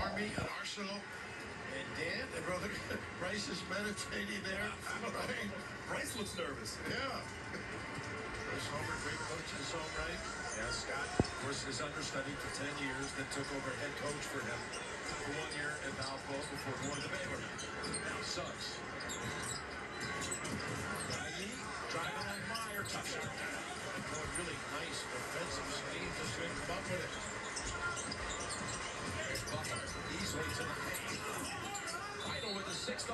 army, an arsenal. And Dan, and brother Bryce is meditating there. Right? Bryce looks nervous. Yeah. Chris Homer, great coach in his own right. Yeah, Scott was his understudy for 10 years, then took over head coach for him for one year at Valpo before going to Baylor. Now Suggs. Nagy driving on Mayer. Boy, really nice defensive scheme. Just couldn't come up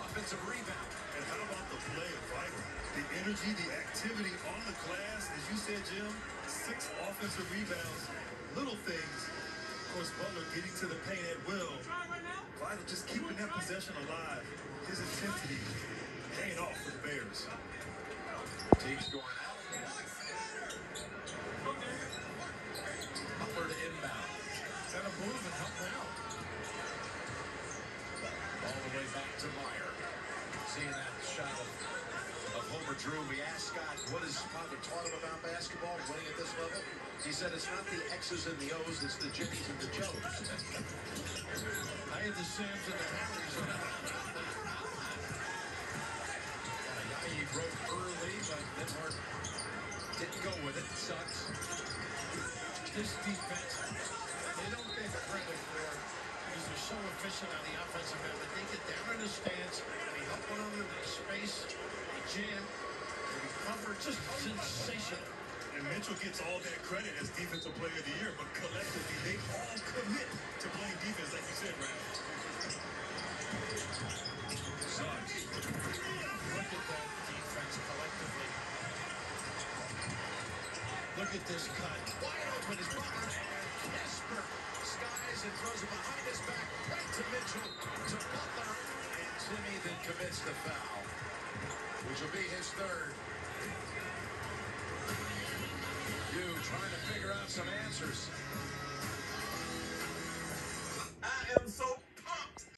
offensive rebound. And how about the play of Vital? The energy, the activity on the glass, as you said, Jim, six offensive rebounds, little things. Of course, Butler getting to the paint at will. Vital just keeping that possession alive. His intensity paying off for the Bears. Teague's going out. Butler to inbound. Got to move and help out. All the way back to Mayer. Seeing that shot of, of Homer Drew. We asked Scott what his father taught him about basketball, winning at this level. He said it's not the X's and the O's, it's the Jimmies and the Joes. I had the Sams and the Harrys. Ayayi broke early, but Nembhard didn't go with it. Suggs. This defense, they don't get credit for because they're so efficient on the offensive end. But they get down in the stance, they help one another, they space, they jam, they recover. Just sensational. And Mitchell gets all that credit as Defensive Player of the Year, but collectively, they all commit to playing defense, like you said, Ralph. Suggs. Look at that defense collectively. Look at this cut. Wide open is Butler Esper skies and throws it behind his back right to Mitchell to Butler and Timme then commits the foul, which will be his third. You trying to figure out some answers.